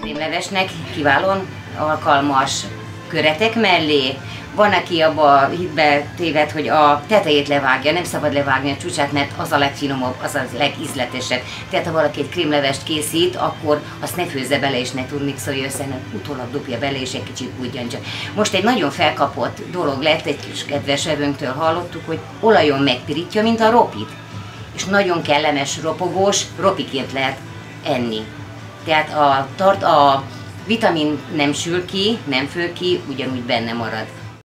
krémlevesnek kiválóan alkalmas köretek mellé, van, aki abba hitbe téved, hogy a tetejét levágja, nem szabad levágni a csúcsát, mert az a legfinomabb, az a legízletesebb. Tehát ha valaki egy krémlevest készít, akkor azt ne főzze bele és ne turmixolja össze, hanem utólag dupja bele és egy kicsit csak. Most egy nagyon felkapott dolog lett, egy kis kedves evőnktől hallottuk, hogy olajon megpirítja, mint a ropit. És nagyon kellemes, ropogós, ropiként lehet enni. Tehát a, tart, a vitamin nem sül ki, nem föl ki, ugyanúgy benne marad.